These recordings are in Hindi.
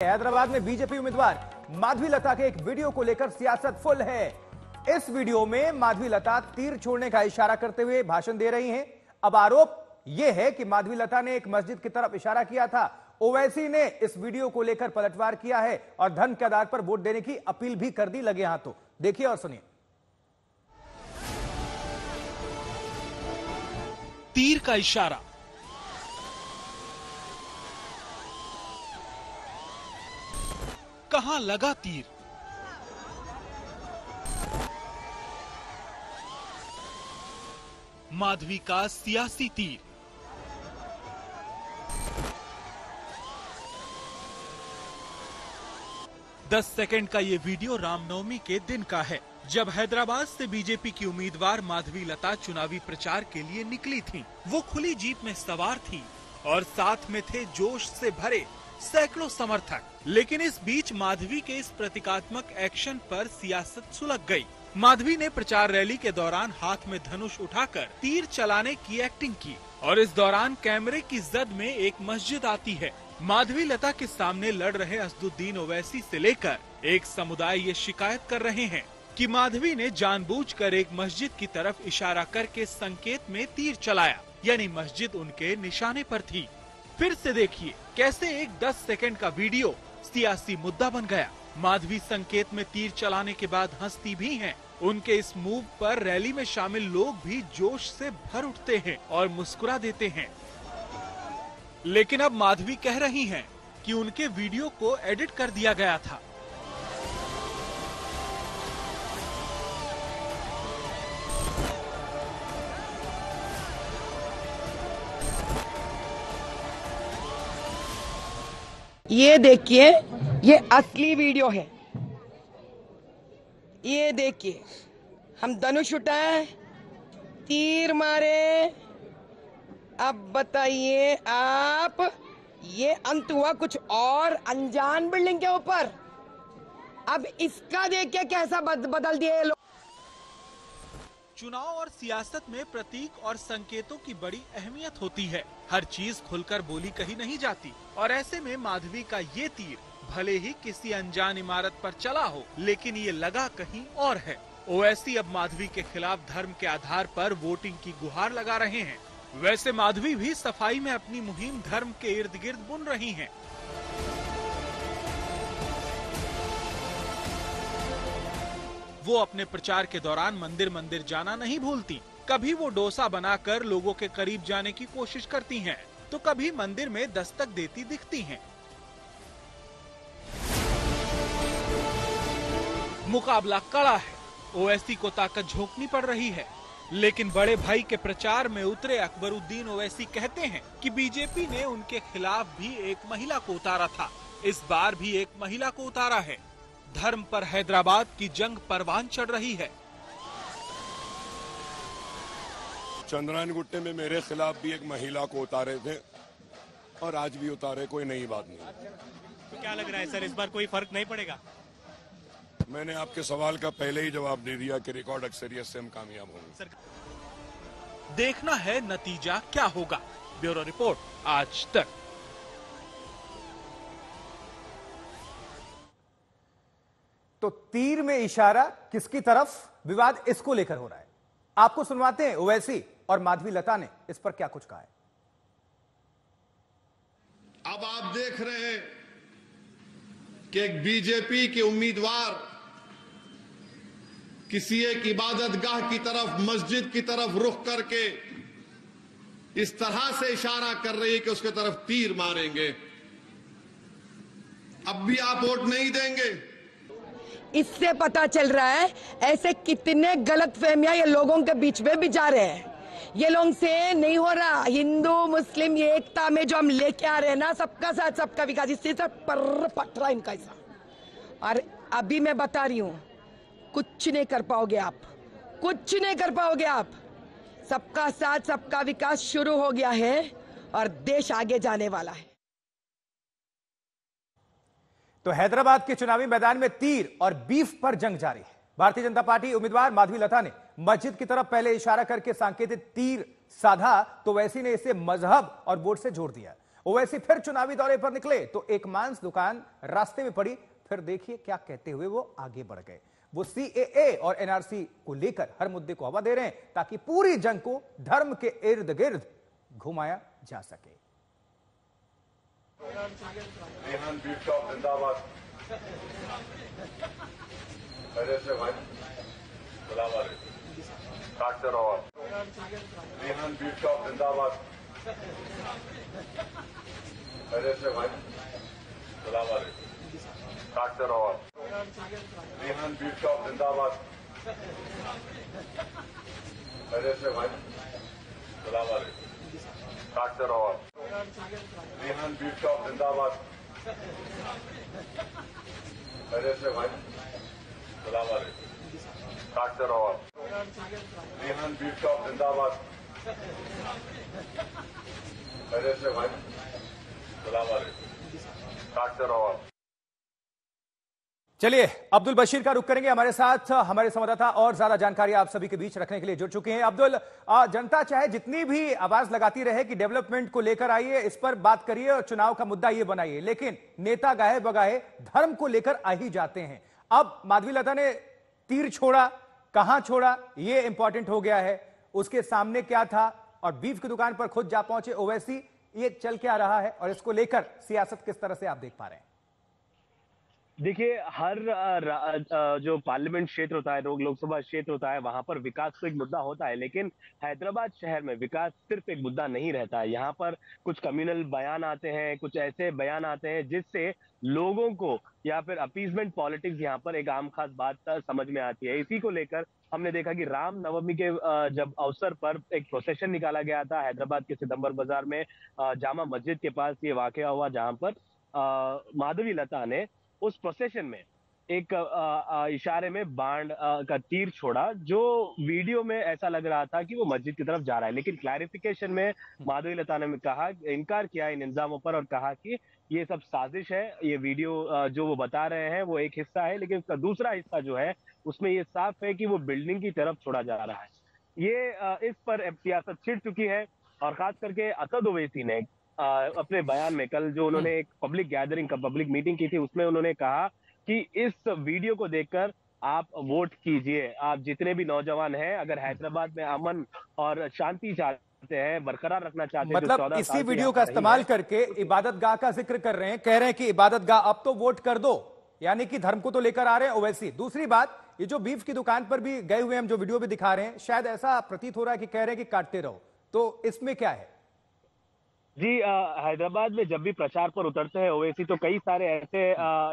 हैदराबाद में बीजेपी उम्मीदवार माधवी लता के एक वीडियो को लेकर सियासत फुल है। इस वीडियो में माधवी लता तीर छोड़ने का इशारा करते हुए भाषण दे रही हैं। अब आरोप यह है कि माधवी लता ने एक मस्जिद की तरफ़ इशारा किया था। ओवैसी ने इस वीडियो को लेकर पलटवार किया है और धन के आधार पर वोट देने की अपील भी कर दी लगे हाथों। देखिए और सुनिए। तीर का इशारा। कहाँ लगा तीर माधवी का सियासी तीर दस सेकंड का ये वीडियो रामनवमी के दिन का है, जब हैदराबाद से बीजेपी की उम्मीदवार माधवी लता चुनावी प्रचार के लिए निकली थीं। वो खुली जीप में सवार थी और साथ में थे जोश से भरे सैकड़ों समर्थक, लेकिन इस बीच माधवी के इस प्रतीकात्मक एक्शन पर सियासत सुलग गई। माधवी ने प्रचार रैली के दौरान हाथ में धनुष उठाकर तीर चलाने की एक्टिंग की और इस दौरान कैमरे की जद में एक मस्जिद आती है। माधवी लता के सामने लड़ रहे असदुद्दीन ओवैसी से लेकर एक समुदाय ये शिकायत कर रहे हैं कि माधवी ने जानबूझकर एक मस्जिद की तरफ़ इशारा करके संकेत में तीर चलाया, यानी मस्जिद उनके निशाने पर थी। फिर से देखिए कैसे एक 10 सेकंड का वीडियो सियासी मुद्दा बन गया। माधवी संकेत में तीर चलाने के बाद हंसती भी हैं। उनके इस मूव पर रैली में शामिल लोग भी जोश से भर उठते हैं और मुस्कुरा देते हैं। लेकिन अब माधवी कह रही हैं कि उनके वीडियो को एडिट कर दिया गया था। ये देखिए ये असली वीडियो है। ये देखिए हम धनुष उठाए तीर मारे। अब बताइए आप ये अंत हुआ कुछ और अनजान बिल्डिंग के ऊपर? अब इसका देखिए कैसा बद, बदल दिए लोग। चुनाव और सियासत में प्रतीक और संकेतों की बड़ी अहमियत होती है। हर चीज़ खुलकर बोली कही नहीं जाती। और ऐसे में माधवी का ये तीर, भले ही किसी अनजान इमारत पर चला हो, लेकिन ये लगा कहीं और है। ओवैसी अब माधवी के खिलाफ धर्म के आधार पर वोटिंग की गुहार लगा रहे हैं। वैसे माधवी भी सफ़ाई में अपनी मुहिम धर्म के इर्द गिर्द बुन रही हैं। वो अपने प्रचार के दौरान मंदिर मंदिर जाना नहीं भूलती। कभी वो डोसा बनाकर लोगों के करीब जाने की कोशिश करती हैं, तो कभी मंदिर में दस्तक देती दिखती हैं। मुकाबला कड़ा है। ओवैसी को ताकत झोंकनी पड़ रही है। लेकिन बड़े भाई के प्रचार में उतरे अकबरुद्दीन ओवैसी कहते हैं कि बीजेपी ने उनके खिलाफ भी एक महिला को उतारा था। इस बार भी एक महिला को उतारा है। धर्म पर हैदराबाद की जंग परवान चढ़ रही है। चंद्रायन गुट्टे में मेरे खिलाफ भी एक महिला को उतारे थे और आज भी उतारे कोई नई बात नहीं। तो क्या लग रहा है सर इस बार कोई फ़र्क नहीं पड़ेगा? मैंने आपके सवाल का पहले ही जवाब दे दिया कि रिकॉर्ड अक्सरियत से हम कामयाब होंगे। देखना है नतीजा क्या होगा। ब्यूरो रिपोर्ट आज तक। तो तीर में इशारा किसकी तरफ़? विवाद इसको लेकर हो रहा है। आपको सुनवाते हैं ओवैसी और माधवी लता ने इस पर क्या कुछ कहा है। अब आप देख रहे हैं कि एक बीजेपी के उम्मीदवार किसी एक इबादत गाह की तरफ़, मस्जिद की तरफ़ रुख करके इस तरह से इशारा कर रही है कि उसके तरफ़ तीर मारेंगे। अब भी आप वोट नहीं देंगे। इससे पता चल रहा है ऐसे कितने गलत फहमियाँ ये लोगों के बीच में भी जा रहे हैं। ये लोगों से नहीं हो रहा। हिंदू, मुस्लिम, एकता में जो हम लेके आ रहे हैं ना, सबका साथ, सबका विकास। इससे सब पर पट रहा इनका ऐसा। और अभी मैं बता रही हूँ, कुछ नहीं कर पाओगे आप। कुछ नहीं कर पाओगे आप। सबका साथ, सबका विकास शुरू हो गया है और देश आगे जाने वाला है। तो हैदराबाद के चुनावी मैदान में तीर और बीफ पर जंग जारी है। भारतीय जनता पार्टी उम्मीदवार माधवी लता ने मस्जिद की तरफ़ पहले इशारा करके सांकेतिक तीर साधा तो वैसी ने इसे मज़हब और वोट से जोड़ दिया। ओवैसी फिर चुनावी दौरे पर निकले तो एक मांस दुकान रास्ते में पड़ी। फिर देखिए क्या कहते हुए वो आगे बढ़ गए। वो सीएए और एनआरसी को लेकर हर मुद्दे को हवा दे रहे हैं, ताकि पूरी जंग को धर्म के इर्द गिर्द घुमाया जा सके। रेहान बीफ शॉप जिंदाबाद पहले से भाई गुलाम वाले काटते रहो आप रेहान बीफ शॉप जिंदाबाद पहले से भाई गुलाम वाले काटते रहो आप Rehan beef shop beat Rehan beef shop जिंदाबाद पहले से भाई सलाम डॉक्टर और रहो बीट रेहान बीफ शॉप जिंदाबाद पहले से भाई सलाम डॉक्टर आप चलिए, अब्दुल बशीर का रुख करेंगे हमारे साथ, हमारे संवाददाता और ज़्यादा जानकारी आप सभी के बीच रखने के लिए जुड़ चुके हैं। अब्दुल जनता चाहे जितनी भी आवाज़ लगाती रहे कि डेवलपमेंट को लेकर आइए, इस पर बात करिए और चुनाव का मुद्दा ये बनाइए, लेकिन नेता गाहे बगाहे धर्म को लेकर आ ही जाते हैं। अब माधवी लता ने तीर छोड़ा, कहाँ छोड़ा, ये इंपॉर्टेंट हो गया है। उसके सामने क्या था? और बीफ की दुकान पर खुद जा पहुँचे ओवैसी, ये चल क्या रहा है? और इसको लेकर सियासत किस तरह से आप देख पा रहे हैं? देखिए, हर जो पार्लियामेंट क्षेत्र होता है, लोक, लोकसभा क्षेत्र होता है, वहाँ पर विकास तो एक मुद्दा होता है, लेकिन हैदराबाद शहर में विकास सिर्फ़ एक मुद्दा नहीं रहता है। यहाँ पर कुछ कम्युनल बयान आते हैं, कुछ ऐसे बयान आते हैं, जिससे लोगों को या फिर अपीजमेंट पॉलिटिक्स यहाँ पर एक आम खास बात समझ में आती है। इसी को लेकर हमने देखा कि राम नवमी के जब अवसर पर एक प्रोसेशन निकाला गया था हैदराबाद के सितंबर बाज़ार में जामा मस्जिद के पास ये वाकया हुआ, जहाँ पर माधवी लता ने उस प्रोसेशन में एक इशारे में बाण का तीर छोड़ा जो वीडियो में ऐसा लग रहा था कि वो मस्जिद की तरफ़ जा रहा है। लेकिन क्लैरिफिकेशन में माधुरी लता ने कहा इनकार किया इन इल्जामों पर और कहा कि ये सब साजिश है ये वीडियो जो वो बता रहे हैं वो एक हिस्सा है लेकिन उसका दूसरा हिस्सा जो है उसमें ये साफ़ है कि वो बिल्डिंग की तरफ़ छोड़ा जा रहा है। ये इस पर सियासत छिड़ चुकी है और खास करके असद ओवैसी ने अपने बयान में कल जो उन्होंने एक पब्लिक गैदरिंग का पब्लिक मीटिंग की थी उसमें उन्होंने कहा कि इस वीडियो को देखकर आप वोट कीजिए। आप जितने भी नौजवान हैं अगर हैदराबाद में अमन और शांति चाहते हैं बरकरार रखना चाहते हैं मतलब 14 इसी वीडियो का इस्तेमाल करके इबादत गाह का ज़िक्र कर रहे हैं कह रहे हैं कि इबादत गाह अब तो वोट कर दो। यानी कि धर्म को तो लेकर आ रहे हैं ओवैसी। दूसरी बात ये जो बीफ की दुकान पर भी गए हुए हम जो वीडियो भी दिखा रहे हैं शायद ऐसा प्रतीत हो रहा है कि कह रहे हैं कि काटते रहो। तो इसमें क्या है? जी अ, हैदराबाद में जब भी प्रचार पर उतरते हैं ओवैसी तो कई सारे ऐसे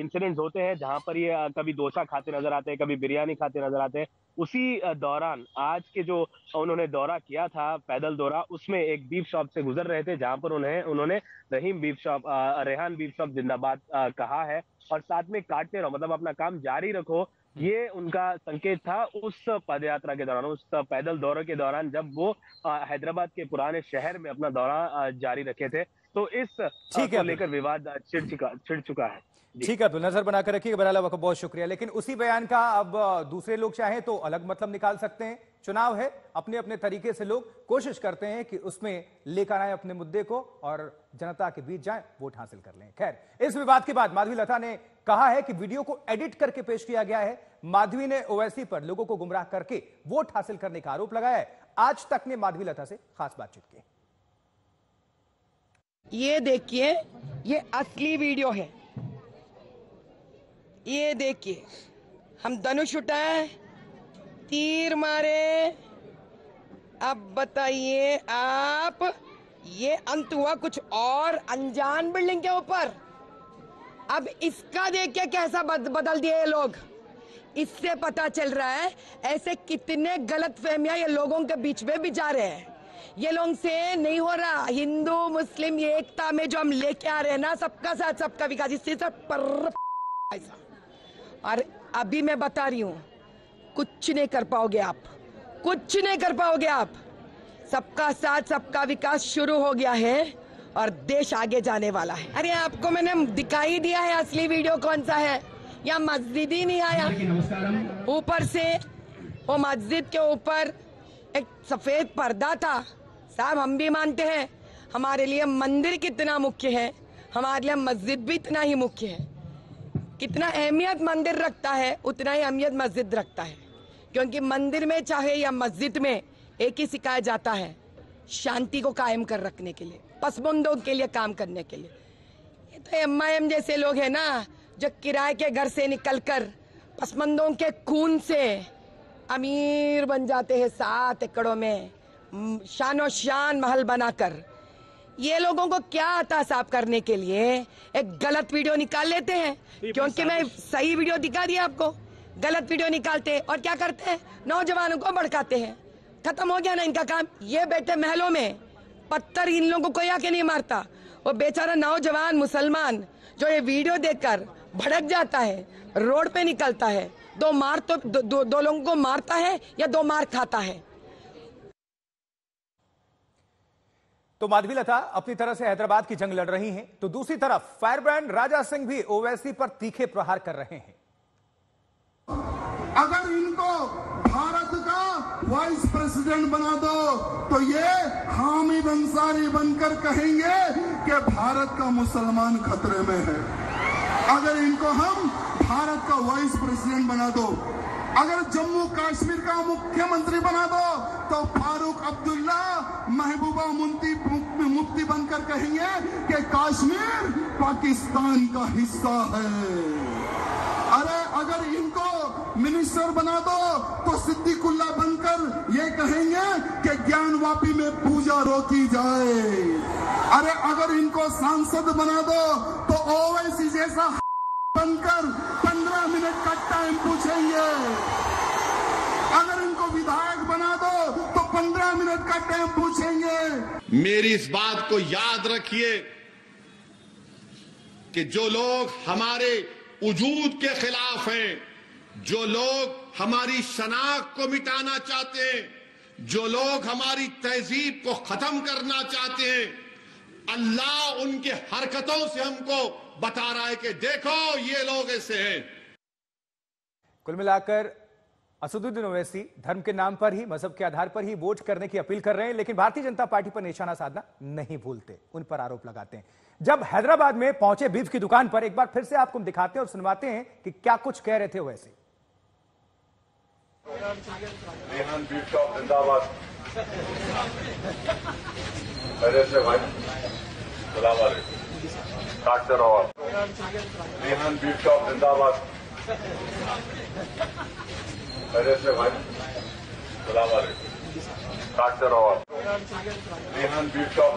इंसिडेंट्स होते हैं जहाँ पर ये अ, कभी डोसा खाते नज़र आते हैं कभी बिरयानी खाते नज़र आते हैं। उसी दौरान आज के जो उन्होंने दौरा किया था पैदल दौरा उसमें एक बीफ शॉप से गुजर रहे थे जहाँ पर उन्हें उन्होंने Rahim beef shop Rehan beef shop जिंदाबाद कहा है। और साथ में काटते रहो मतलब अपना काम जारी रखो ये उनका संकेत था उस पद यात्रा के दौरान उस पैदल दौरे के दौरान जब वो हैदराबाद के पुराने शहर में अपना दौरा जारी रखे थे तो इस ठीक है को लेकर विवाद छिड़ चुका छिड़ चुका है। ठीक है अब्दुल नज़र बनाकर रखिएगा बहरहाल आपका बहुत शुक्रिया। लेकिन उसी बयान का अब दूसरे लोग चाहें तो अलग मतलब निकाल सकते हैं। चुनाव है अपने अपने तरीके से लोग कोशिश करते हैं कि उसमें लेकर आए अपने मुद्दे को और जनता के बीच जाएँ वोट हासिल कर लें। खैर इस विवाद के बाद माधवी लता ने कहा है कि वीडियो को एडिट करके पेश किया गया है। माधवी ने ओवैसी पर लोगों को गुमराह करके वोट हासिल करने का आरोप लगाया है। आज तक ने माधवी लता से खास बातचीत की। ये देखिए ये असली वीडियो है। ये देखिए हम धनुष उठाए तीर मारे। अब बताइए आप ये अंत हुआ कुछ और अनजान बिल्डिंग के ऊपर? अब इसका देख के कैसा बद, बदल दिए लोग? इससे पता चल रहा है ऐसे कितने गलत फहमियाँ ये लोगों के बीच में भी जा रहे हैं। ये लोग से नहीं हो रहा। हिंदू, मुस्लिम, एकता में जो हम लेके आ रहे हैं ना, सबका साथ, सबका विकास। इससे सब पर और अभी मैं बता रही हूँ, कुछ नहीं कर पाओगे आप। कुछ नहीं कर पाओगे आप। सबका साथ, सबका विकास शुरू हो गया है और देश आगे जाने वाला है। अरे आपको मैंने दिखाई दिया है असली वीडियो कौन सा है? या मस्जिद ही नहीं आया। ऊपर से वो मस्जिद के ऊपर एक सफ़ेद पर्दा था। साहब हम भी मानते हैं हमारे लिए मंदिर कितना मुख्य है हमारे लिए मस्जिद भी इतना ही मुख्य है। कितना अहमियत मंदिर रखता है उतना ही अहमियत मस्जिद रखता है। क्योंकि मंदिर में चाहे या मस्जिद में एक ही सिखाया जाता है शांति को कायम कर रखने के लिए पसमंदों के लिए काम करने के लिए। ये तो एम एम जैसे लोग हैं ना जो किराए के घर से निकलकर पसमंदों के खून से अमीर बन जाते हैं सात एकड़ों में शानो शान महल बनाकर। ये लोगों को क्या आता साफ़ करने के लिए? एक गलत वीडियो निकाल लेते हैं। क्योंकि मैं सही वीडियो दिखा दिया आपको। गलत वीडियो निकालते हैं और क्या करते हैं? नौजवानों को भड़काते हैं। खत्म हो गया ना इनका काम? ये बैठे महलों में। पत्थर इन लोगों को या के नहीं मारता? वो बेचारा नौजवान मुसलमान जो ये वीडियो देखकर भड़क जाता है रोड पे निकलता है। दो मार तो दो, दो, दो लोगों को मारता है या दो मार खाता है? तो माधवी लता अपनी तरह से हैदराबाद की जंग लड़ रही हैं तो दूसरी तरफ़ फायर ब्रांड राजा सिंह भी ओवैसी पर तीखे प्रहार कर रहे हैं। अगर इनको भारत का वाइस प्रेसिडेंट बना दो तो ये हामिद अंसारी बनकर कहेंगे कि भारत का मुसलमान खतरे में है। अगर इनको हम भारत का वाइस प्रेसिडेंट बना दो, अगर जम्मू कश्मीर का मुख्यमंत्री बना दो तो फारूक अब्दुल्ला महबूबा मुफ्ती मुफ्ती बनकर कहेंगे कि कश्मीर पाकिस्तान का हिस्सा है। अरे, अगर इनको मिनिस्टर बना दो तो सिद्दीकुल्ला बनकर ये कहेंगे कि ज्ञानवापी में पूजा रोकी जाए। अरे, अगर इनको सांसद बना दो तो ओवैसी जैसा बनकर पंद्रह मिनट का टाइम पूछेंगे। अगर इनको विधायक बना दो तो पंद्रह मिनट का टाइम पूछेंगे। मेरी इस बात को याद रखिए कि जो लोग हमारे वजूद के खिलाफ हैं, जो लोग हमारी शनाख्त को मिटाना चाहते हैं, जो लोग हमारी तहजीब को खत्म करना चाहते हैं अल्लाह उनके हरकतों से हमको बता रहा है कि देखो ये लोग ऐसे हैं। कुल मिलाकर असदुद्दीन ओवैसी धर्म के नाम पर ही मज़हब के आधार पर ही वोट करने की अपील कर रहे हैं लेकिन भारतीय जनता पार्टी पर निशाना साधना नहीं भूलते उन पर आरोप लगाते हैं। जब हैदराबाद में पहुँचे बीफ की दुकान पर एक बार फिर से आपको दिखाते हैं और सुनवाते हैं कि क्या कुछ कह रहे थे ओवैसी। रेहान बीफ शॉप जिंदाबाद। से भाई, सलाम डॉक्टर काटते रेहन बीट शॉप जिंदाबाद। से भाई, सलाम डॉक्टर काटते रेहन बीट शॉप